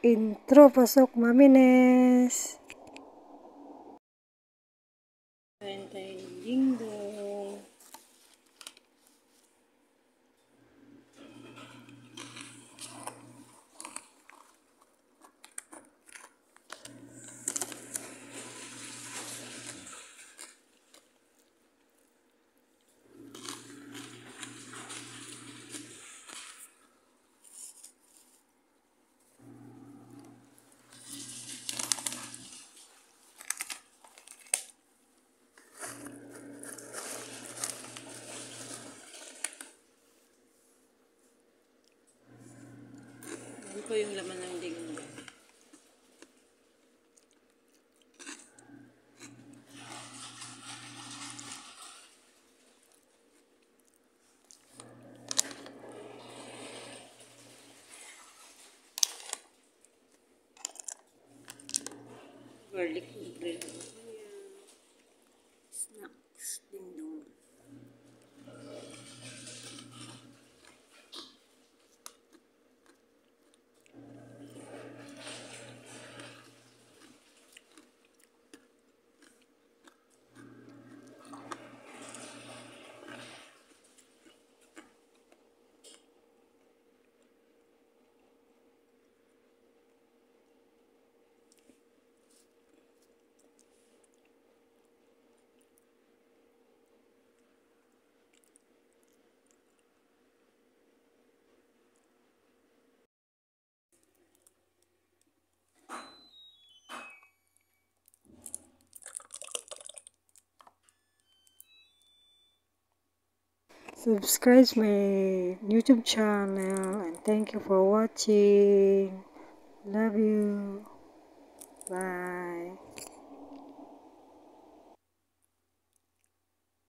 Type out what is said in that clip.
Intro pasok mamines. Bentay ding dong. Po yung laman ng dingdong. Garlic bread. Subscribe my YouTube channel and thank you for watching. Love you. Bye.